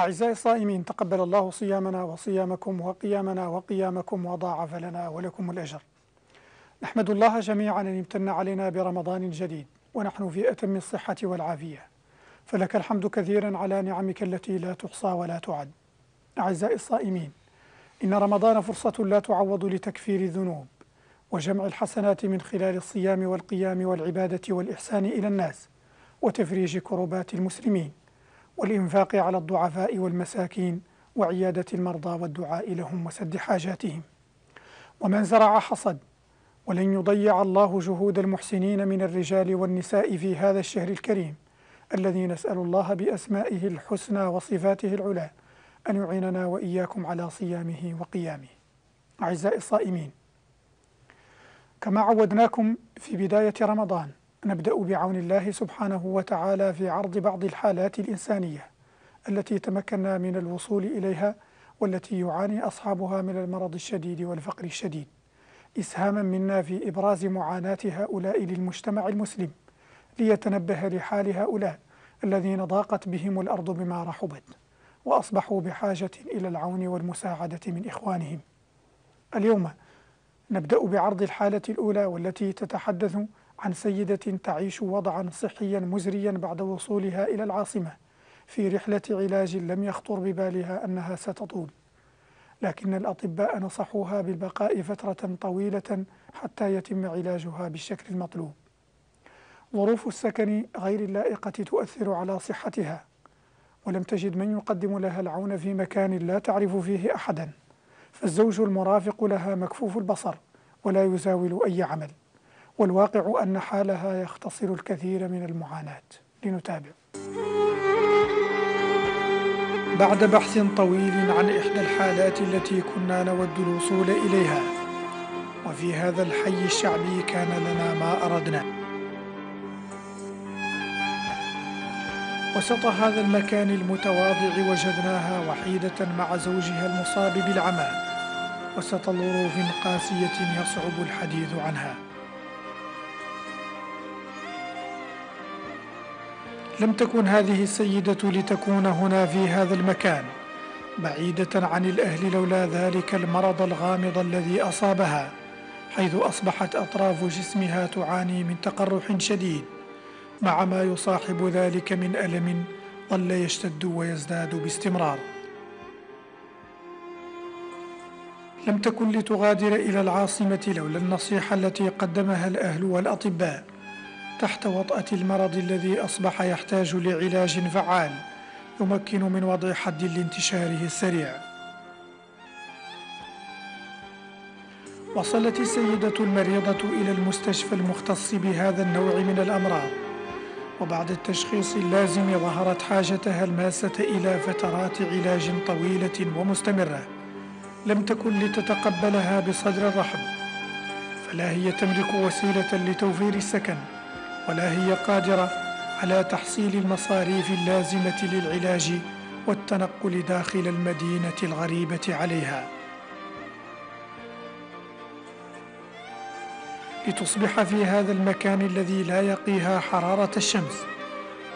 أعزائي الصائمين تقبل الله صيامنا وصيامكم وقيامنا وقيامكم وضاعف لنا ولكم الأجر. نحمد الله جميعا أن يمتن علينا برمضان جديد ونحن في أتم الصحة والعافية. فلك الحمد كثيرا على نعمك التي لا تحصى ولا تعد. أعزائي الصائمين إن رمضان فرصة لا تعوض لتكفير الذنوب وجمع الحسنات من خلال الصيام والقيام والعبادة والإحسان إلى الناس وتفريج كربات المسلمين. والإنفاق على الضعفاء والمساكين وعيادة المرضى والدعاء لهم وسد حاجاتهم. ومن زرع حصد ولن يضيع الله جهود المحسنين من الرجال والنساء في هذا الشهر الكريم الذي نسأل الله بأسمائه الحسنى وصفاته العلى أن يعيننا وإياكم على صيامه وقيامه. أعزائي الصائمين كما عودناكم في بداية رمضان نبدأ بعون الله سبحانه وتعالى في عرض بعض الحالات الإنسانية التي تمكنا من الوصول إليها والتي يعاني أصحابها من المرض الشديد والفقر الشديد. إسهاما منا في إبراز معاناة هؤلاء للمجتمع المسلم ليتنبه لحال هؤلاء الذين ضاقت بهم الأرض بما رحبت وأصبحوا بحاجة إلى العون والمساعدة من إخوانهم. اليوم نبدأ بعرض الحالة الأولى والتي تتحدث عن سيدة تعيش وضعا صحيا مزريا بعد وصولها إلى العاصمة في رحلة علاج لم يخطر ببالها أنها ستطول. لكن الأطباء نصحوها بالبقاء فترة طويلة حتى يتم علاجها بالشكل المطلوب. ظروف السكن غير اللائقة تؤثر على صحتها ولم تجد من يقدم لها العون في مكان لا تعرف فيه أحدا فالزوج المرافق لها مكفوف البصر ولا يزاول أي عمل. والواقع أن حالها يختصر الكثير من المعاناة. لنتابع. بعد بحث طويل عن إحدى الحالات التي كنا نود الوصول إليها وفي هذا الحي الشعبي كان لنا ما أردنا وسط هذا المكان المتواضع وجدناها وحيدة مع زوجها المصاب بالعمى وسط ظروف قاسية يصعب الحديث عنها. لم تكن هذه السيدة لتكون هنا في هذا المكان بعيدة عن الأهل لولا ذلك المرض الغامض الذي أصابها حيث أصبحت أطراف جسمها تعاني من تقرح شديد مع ما يصاحب ذلك من ألم ظل يشتد ويزداد باستمرار. لم تكن لتغادر إلى العاصمة لولا النصيحة التي قدمها الأهل والأطباء. تحت وطأة المرض الذي أصبح يحتاج لعلاج فعال يمكن من وضع حد لانتشاره السريع. وصلت السيدة المريضة إلى المستشفى المختص بهذا النوع من الأمراض. وبعد التشخيص اللازم ظهرت حاجتها الماسة إلى فترات علاج طويلة ومستمرة لم تكن لتتقبلها بصدر رحب فلا هي تملك وسيلة لتوفير السكن. ولا هي قادرة على تحصيل المصاريف اللازمة للعلاج والتنقل داخل المدينة الغريبة عليها. لتصبح في هذا المكان الذي لا يقيها حرارة الشمس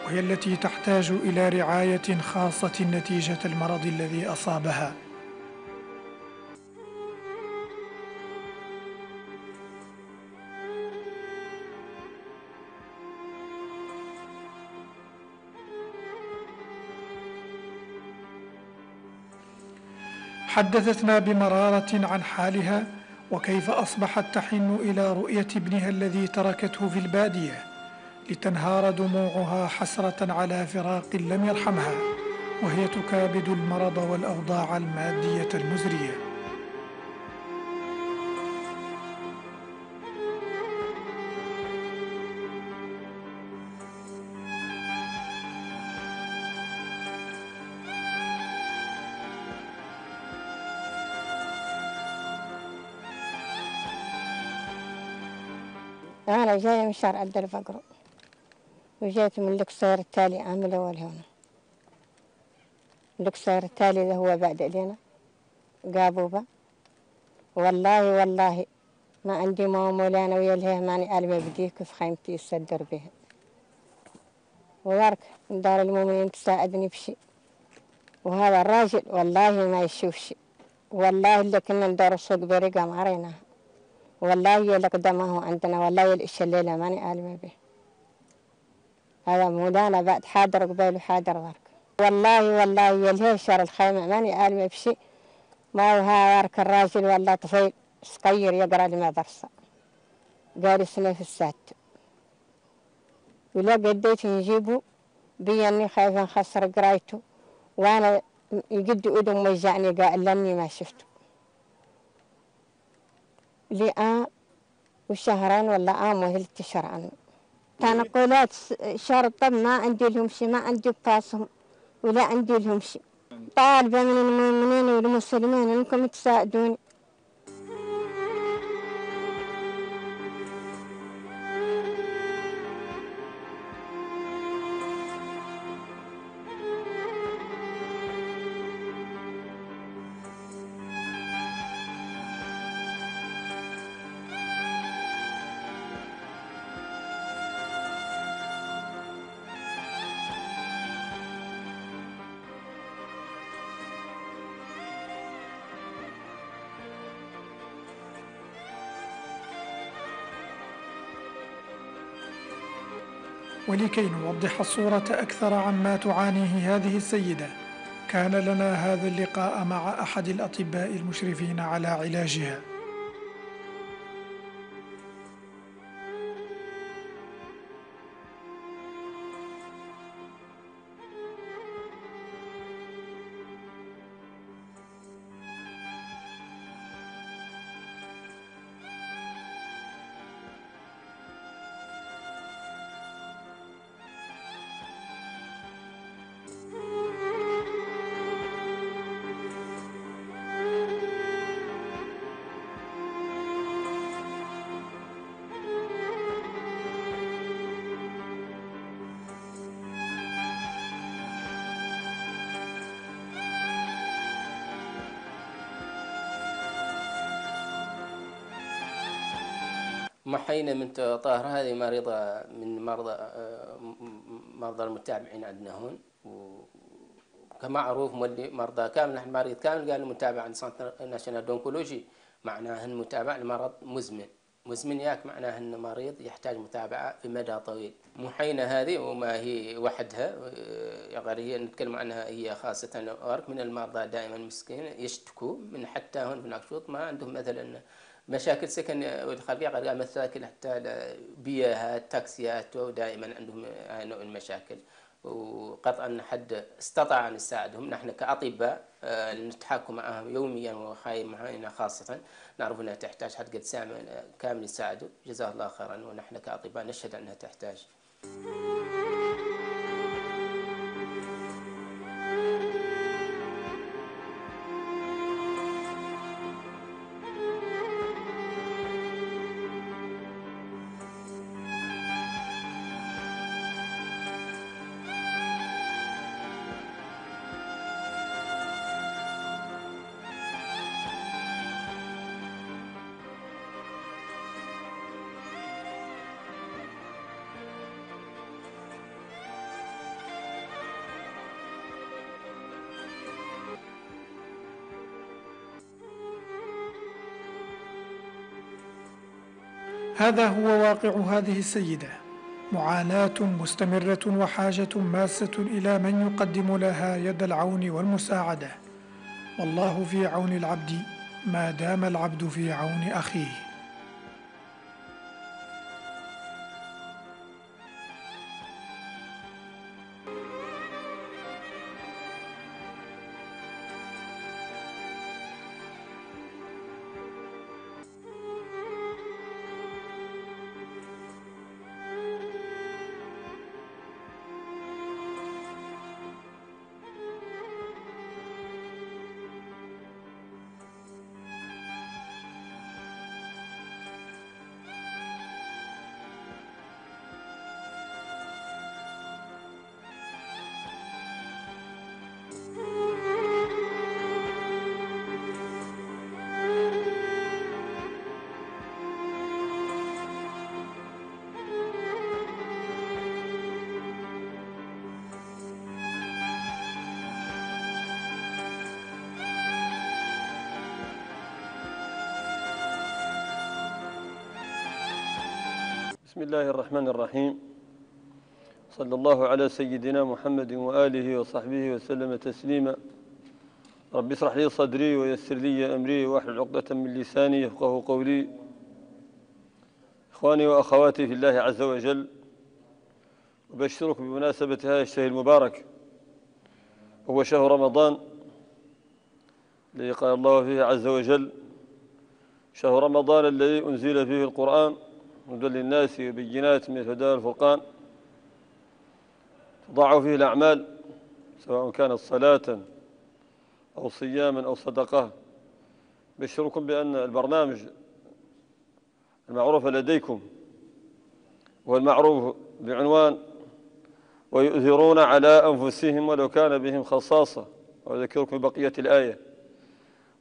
وهي التي تحتاج إلى رعاية خاصة نتيجة المرض الذي أصابها. حدثتنا بمرارة عن حالها وكيف أصبحت تحن إلى رؤية ابنها الذي تركته في البادية لتنهار دموعها حسرة على فراق لم يرحمها وهي تكابد المرض والأوضاع المادية المزرية. أنا جاية من شارع عبد الفقر وجيت من القصير التالي عامل أول هنا. القصير التالي اللي هو بعد علينا قابوبة والله والله ما عندي مام ولا أنا ويا الهيه ماني ألبى بديك في خيمتي يصدر بها ويارك من دار المؤمنين تساعدني بشي. وهذا الراجل والله ما يشوفش والله اللي كنا ندور السوق برقة ما ريناها والله يلي قدامه عندنا والله يلقش الليلة ماني عالمة به. هذا مولانا بعد حاضر قبيل وحاضر ذاك والله والله يلهي شر الخيمة ماني عالمة بشي. ما هو هارك الراجل والله طفيل صغير يقرأ المدرسة قال سنة في السات؟ ولا قديت نجيبه بيني خايفة نخسر قرايته. وأنا يقد أدم ويجعني قال لاني ما شفته. لي آه وشهرين ولا آم وهلت شهر عنه تنقلات شرطة ما عندي لهم شي ما عندي باسهم ولا عندي لهم شي. طالبة من المؤمنين والمسلمين إنكم تساعدوني. ولكي نوضح الصورة أكثر عما تعانيه هذه السيدة. كان لنا هذا اللقاء مع أحد الأطباء المشرفين على علاجها. محينا من طاهر. هذه مريضة من مرضى مرضى المتابعين عندنا هون. وكمعروف مولي مرضى كامل نحن مريض كامل قال المتابع عند سنتر ناشونال دونكولوجي. معناه المتابع لمرض مزمن. مزمن ياك معناه ان مريض يحتاج متابعة في مدى طويل. محينه هذه وما هي وحدها يعني هي نتكلم عنها هي خاصة من المرضى دائما مسكين يشتكوا من حتى هون في نقشوط ما عندهم مثلا مشاكل سكن والخلقية قال مشاكل حتى بيئة تاكسيات ودائما عندهم نوع المشاكل. وقطعا حد استطاع أن يساعدهم. نحن كأطباء آه، نتحاكم معهم يوميا وخاي معنا خاصة. نعرف أنها تحتاج حد قد سامع كامل يساعده. جزاه الله خيرا. ونحن كأطباء نشهد أنها تحتاج. هذا هو واقع هذه السيدة. معاناة مستمرة وحاجة ماسة إلى من يقدم لها يد العون والمساعدة. والله في عون العبد ما دام العبد في عون أخيه. بسم الله الرحمن الرحيم. صلى الله على سيدنا محمد وآله وصحبه وسلم تسليما. رب اشرح لي صدري ويسر لي أمري واحلل عقدة من لساني يفقه قولي. إخواني وأخواتي في الله عز وجل أبشرك بمناسبة هذا الشهر المبارك. هو شهر رمضان. الذي قال الله فيه عز وجل شهر رمضان الذي أنزل فيه القرآن. هدى للناس وبينات من الهدى والفرقان. تضاعف فيه الأعمال سواء كانت صلاة أو صياما أو صدقة. بشركم بأن البرنامج المعروف لديكم هو المعروف بعنوان ويؤثرون على أنفسهم ولو كان بهم خصاصة وأذكركم بقية الآية.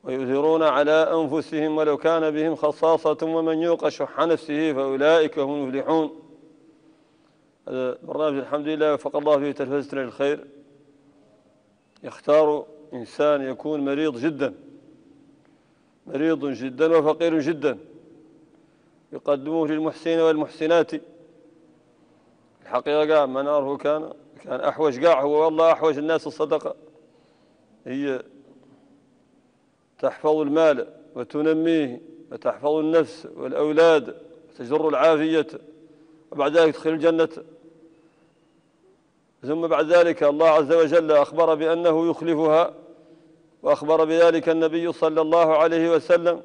ويؤثرون على أنفسهم ولو كان بهم خصاصة ومن يوق شح نفسه فأولئك هم المفلحون. هذا برنامج الحمد لله وفق الله فيه تلفزتنا للخير. يختار إنسان يكون مريض جدا. مريض جدا وفقير جدا. يقدموه للمحسنين والمحسنات. الحقيقة قاع مناره كان كان أحوج. قاع هو والله أحوج الناس الصدقة. هي تحفظ المال وتنميه وتحفظ النفس والأولاد وتجر العافية وبعد ذلك تدخل الجنة. ثم بعد ذلك الله عز وجل أخبر بأنه يخلفها وأخبر بذلك النبي صلى الله عليه وسلم.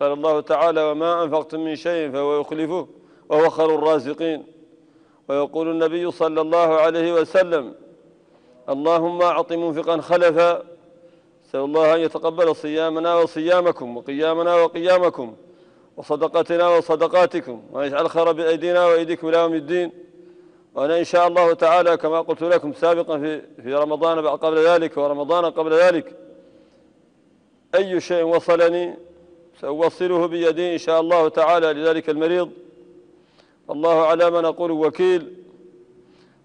قال الله تعالى وما أنفقتم من شيء فهو يخلفه وهو خير الرازقين ويقول النبي صلى الله عليه وسلم اللهم أعط منفقا خلفا نسأل الله أن يتقبل صيامنا وصيامكم وقيامنا وقيامكم وصدقتنا وصدقاتكم وأن يجعل خير بأيدينا وأيديكم إلى يوم الدين وأنا إن شاء الله تعالى كما قلت لكم سابقا في في رمضان قبل ذلك ورمضان قبل ذلك أي شيء وصلني سأوصله بيدي إن شاء الله تعالى لذلك المريض الله على ما نقول وكيل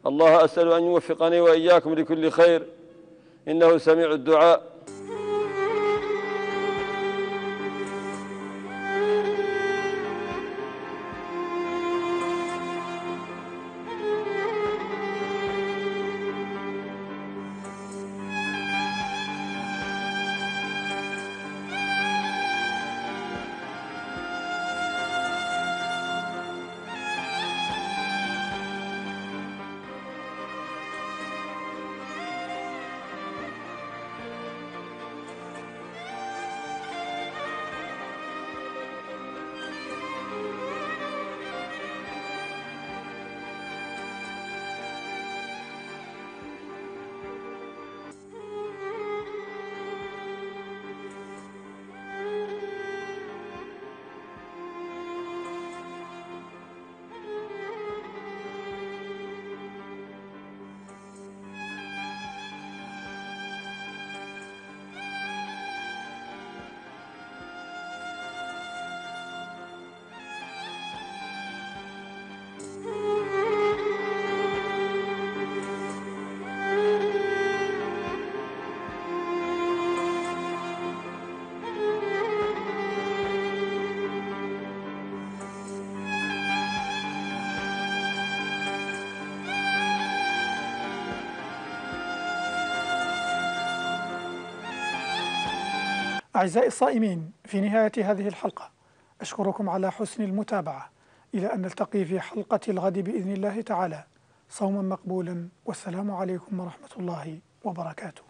الله أسأل أن يوفقني وإياكم لكل خير إنه سميع الدعاء Bye. أعزائي الصائمين في نهاية هذه الحلقة أشكركم على حسن المتابعة. إلى أن نلتقي في حلقة الغد بإذن الله تعالى. صوما مقبولا والسلام عليكم ورحمة الله وبركاته.